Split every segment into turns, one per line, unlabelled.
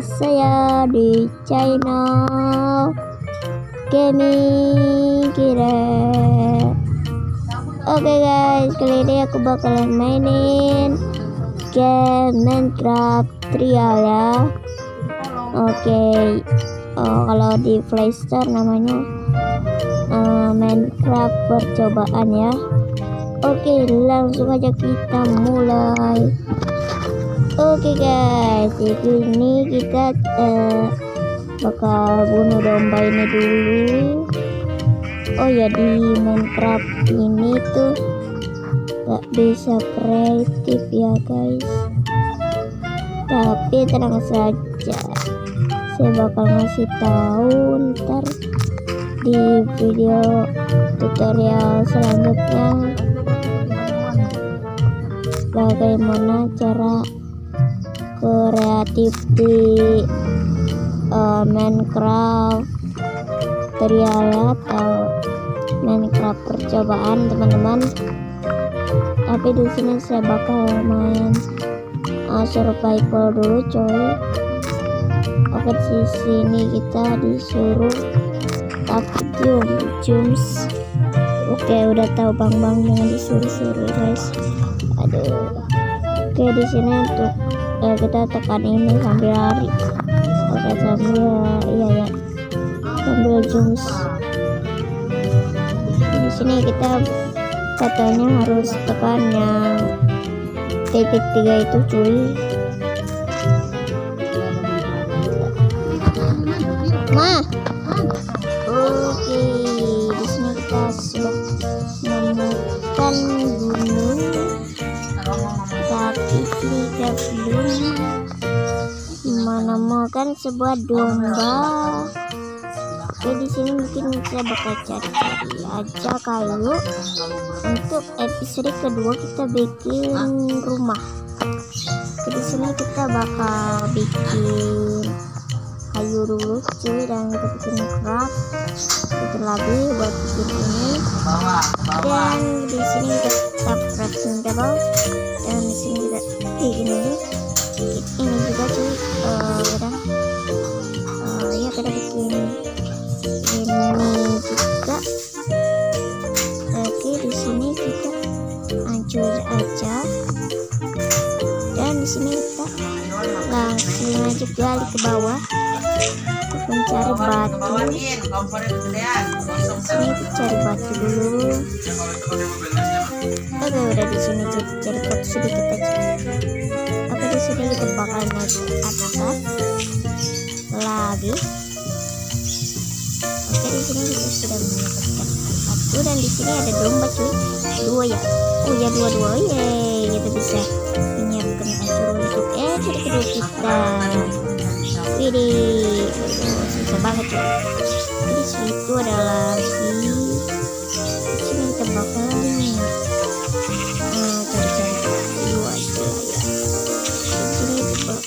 saya di channel Gaming Kira. Oke guys, kali ini aku bakalan mainin game Minecraft Trial ya. Oke, oh, kalau di Playstore namanya uh, Minecraft percobaan ya. Oke, langsung aja kita mulai. Oke guys, jadi ini kita uh, bakal bunuh domba ini dulu. Oh ya di Minecraft ini tuh gak bisa kreatif ya guys. Tapi tenang saja, saya bakal ngasih tahu ntar di video tutorial selanjutnya bagaimana cara kreatif di uh, Minecraft tutorial atau Minecraft percobaan teman-teman. Tapi di sini saya bakal main uh, survival dulu coy. Oke di sini kita disuruh takut jum jums. Oke udah tahu bang bang jangan disuruh-suruh guys. Aduh. Oke di sini untuk eh, kita tekan ini sambil lari. Oke sambil iya ya sambil jumps di sini kita katanya harus tekan yang titik tiga itu cuy. Mah menemukan sebuah domba. Oke di sini mungkin kita bakal cari-cari aja kayu. Untuk episode kedua kita bikin rumah. Di sini kita bakal bikin kayu dulu cuy dan kita bikin craft bikin lagi buat bikin ini. Dan di sini kita crafting table. Dan di sini kita bikin ini ini juga cuy uh, uh, ya kita bikin ini juga oke di sini kita hancur aja dan di sini kita langsung aja gali ke bawah untuk mencari batu sini kita cari batu dulu oke udah di sini cari batu sedikit aja sini kita bakal atas. Lagi. Oke di sini kita sudah mendapatkan batu dan di sini ada domba cuy. Dua ya? Oh ya dua dua yeay kita bisa menyiapkan kasur untuk episode kedua kita. Widih, susah banget ya. Jadi situ ada lagi. Di sini kita bakalan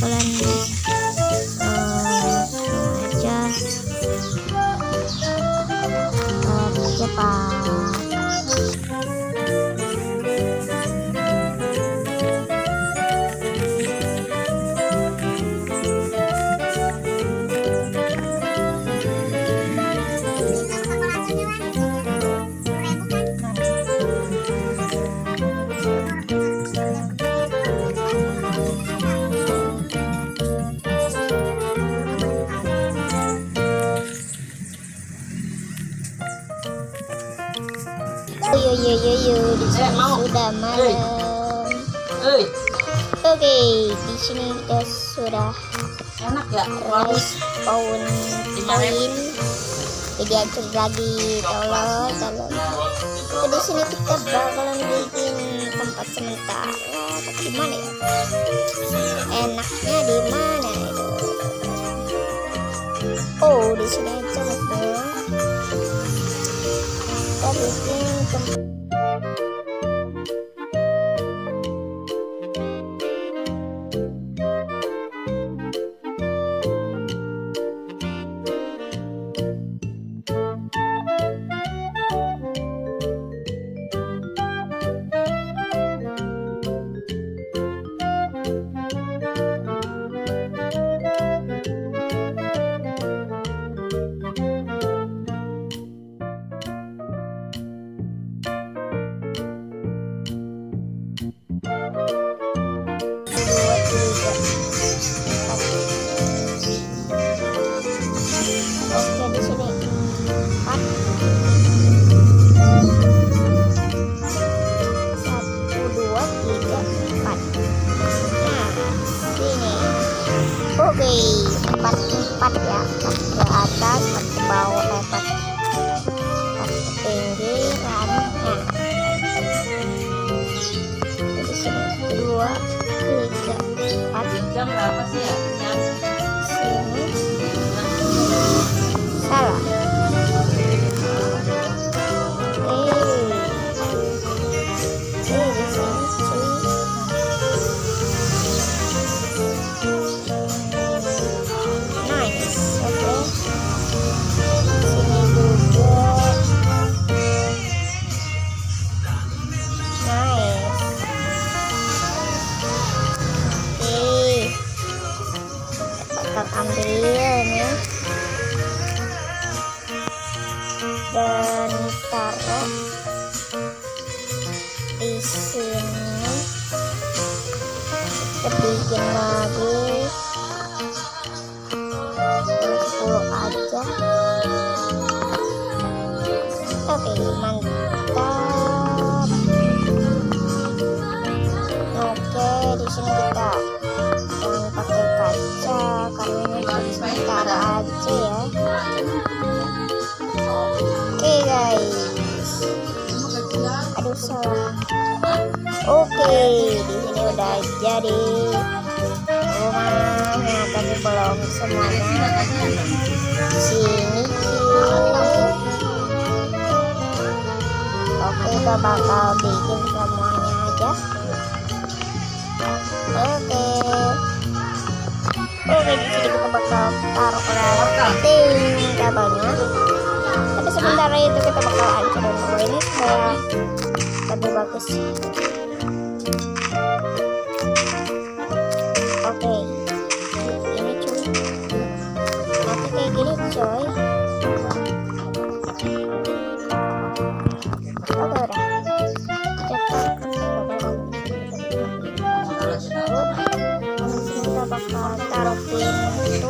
kita Yo yo yo yo di sini sudah malam. Oke, di sini kita sudah
enak ya?
respawn poin. Jadi hancur lagi, tolong, tolong. Oke, di sini kita bakalan bikin tempat sementara. Tapi di mana ya? Enaknya di mana itu? Oh, di sini aja. Kita bikin tempat dan taruh di sini. Bikin lagi. 10 aja. Oke mantap salah oke di sini udah jadi. Rumahnya tapi belum semuanya. Sini. Cuy oke kita bakal bikin semuanya aja. Oke. Oke di sini kita bakal taruh crafting kabelnya tapi sementara itu kita bakal hancurin dulu ini supaya lebih bagus. Oke. Ini cuy nanti kayak gini coy. Udah di kita bakal taruh pintunya dan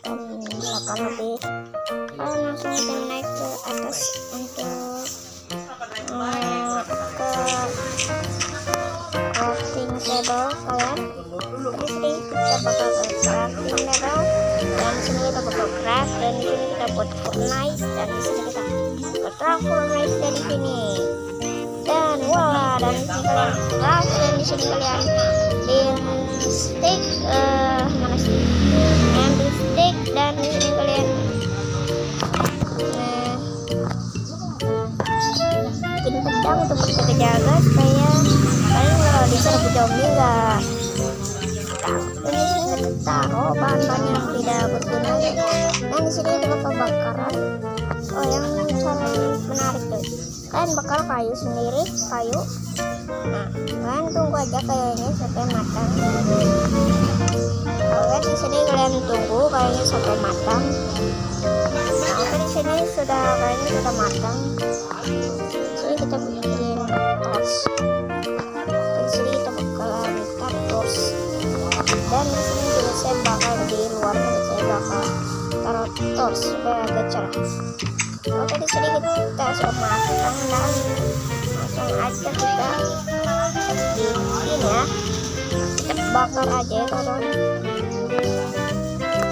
kita buat furnace dan di sini kita bakal furnace dari sini. Dan wala dan kalian craft dan di sini kalian ambil stick eh mana sih? Ambil stick dan di sini kalian bikin pedang untuk berjaga supaya kalian kalau diserbu zombie enggak ini taruh bahan-bahan yang tidak berguna dan di sini ada bakal bakaran. Oh yang cara menarik tuh. Kalian bakal kayu sendiri kayu. Nah kalian tunggu aja kayaknya sampai matang. Kalian di sini kalian tunggu kayaknya sampai matang. Nah oke di sini sudah kayaknya sudah matang. Sini kita bikin tos. Di sini kita bakalan tos. Dan di sini saya bakal di luar saya bakal taruh tos supaya agak cerah oke di sini kita sudah matang dan langsung aja kita bikin ya kita bakar aja ya kawan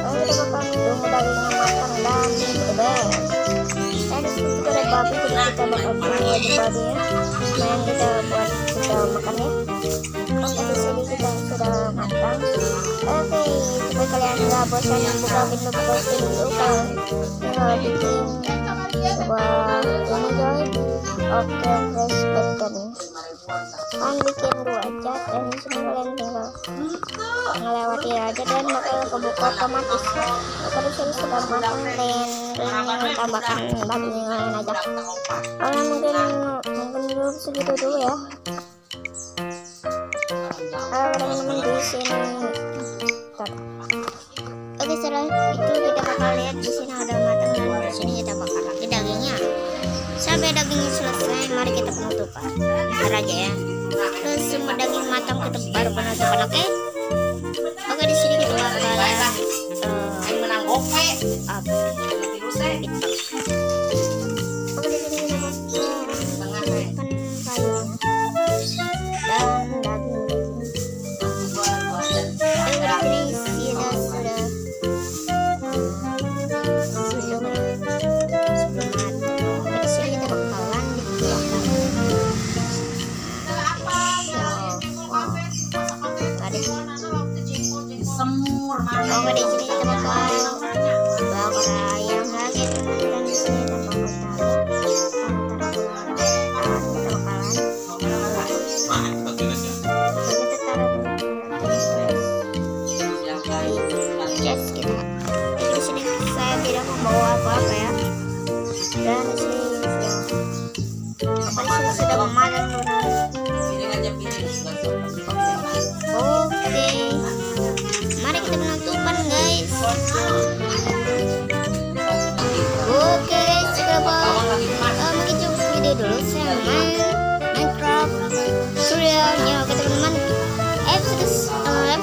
Lalu kita bakal tunggu dagingnya matang dan bebek dan di sini kita ada babi jadi kita bakal tunggu aja babinya main kita buat kita makan ya. Oke di sini kita sudah matang oke supaya kalian nggak bosan buka pintu buka pintu kalian tinggal bikin sebuah ini guys oke press button kalian bikin dua aja dan sini kalian tinggal ngelewati aja dan bakal kebuka otomatis sini sudah matang dan tambahkan bagian yang lain aja kalian mungkin mungkin dulu segitu dulu ya Halo teman-teman di sini Bentar. Oke setelah itu kita bakal lihat di sini ada matang dan di sini kita bakar lagi dagingnya. Sampai dagingnya selesai mari kita penutupan. Ntar aja ya. Terus semua daging matang kita baru penutupan oke? Oke di sini kita bakalan uh,
menang oke.
apa dan di sini kita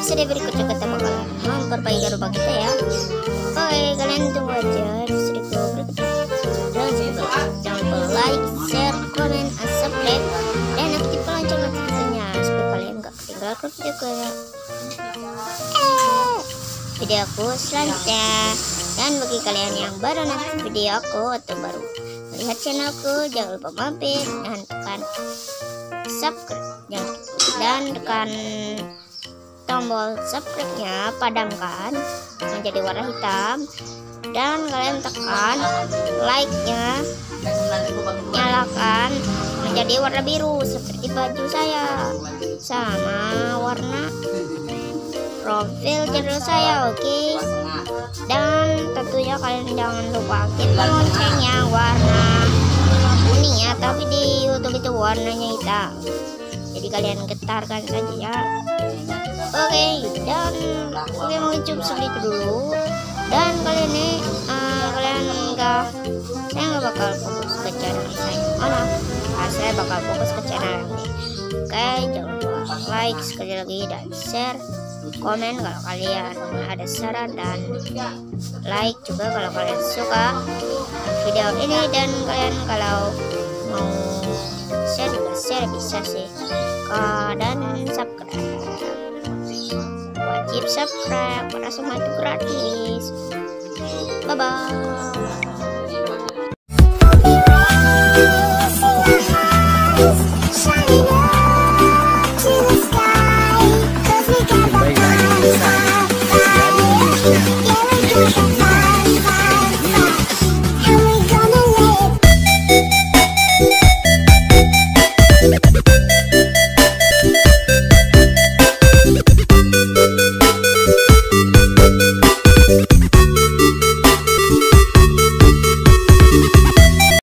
episode berikutnya kita bakalan memperbaiki rumah kita ya. Oke kalian tunggu aja episode berikutnya. Dan jangan lupa like share komen and subscribe. Dan aktifkan lonceng notifikasinya supaya kalian gak ketinggalan video kayak eh, video aku selanjutnya. Dan bagi kalian yang baru nonton video aku atau baru melihat channelku jangan lupa mampir dan tekan subscribe. Dan tekan tombol subscribe-nya padamkan menjadi warna hitam. Dan kalian tekan like-nya nyalakan menjadi warna biru seperti baju saya sama warna profil channel saya oke? Dan tentunya kalian jangan lupa aktifkan loncengnya warna kuning ya tapi di YouTube itu warnanya hitam. Jadi kalian getarkan saja ya oke dan oke mungkin cukup seperti itu dulu. Dan kali ini eh, kalian enggak saya nggak bakal fokus ke channel saya. Oh no. Ah, saya bakal fokus ke channel ini. Oke jangan lupa like sekali lagi dan share. Komen kalau kalian ada saran dan like juga kalau kalian suka video ini. Dan kalian kalau mau share juga share bisa sih. Ah, dan subscribe wajib subscribe karena semua itu gratis. Bye bye